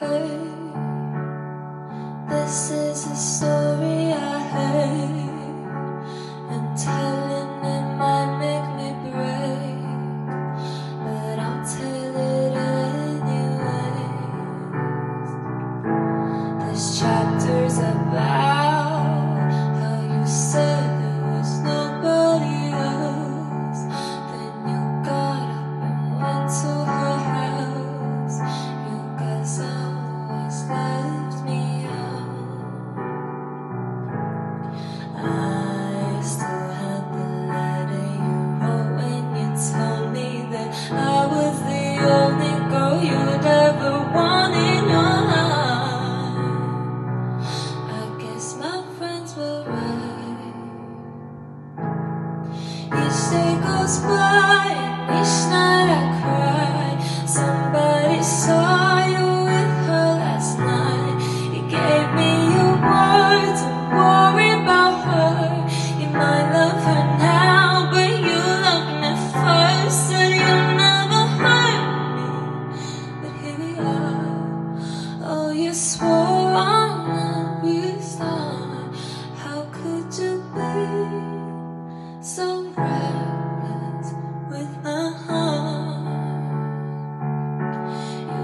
This is a story I hate, and telling it might make me break, but I'll tell it anyways. This.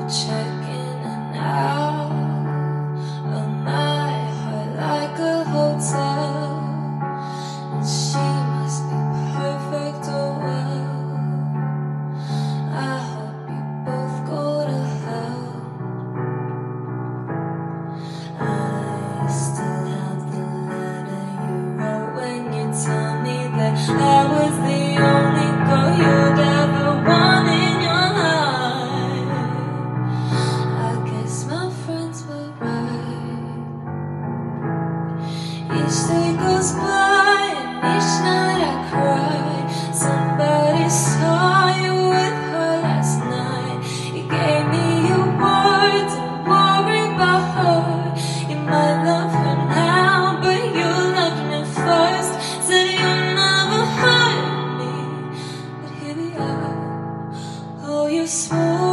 check each day goes by and each night I cry. Somebody saw you with her last night. You gave me your words, don't worry about her. You might love for now, but you love me first. Said you'll never hurt me, but here we are. Oh, you swore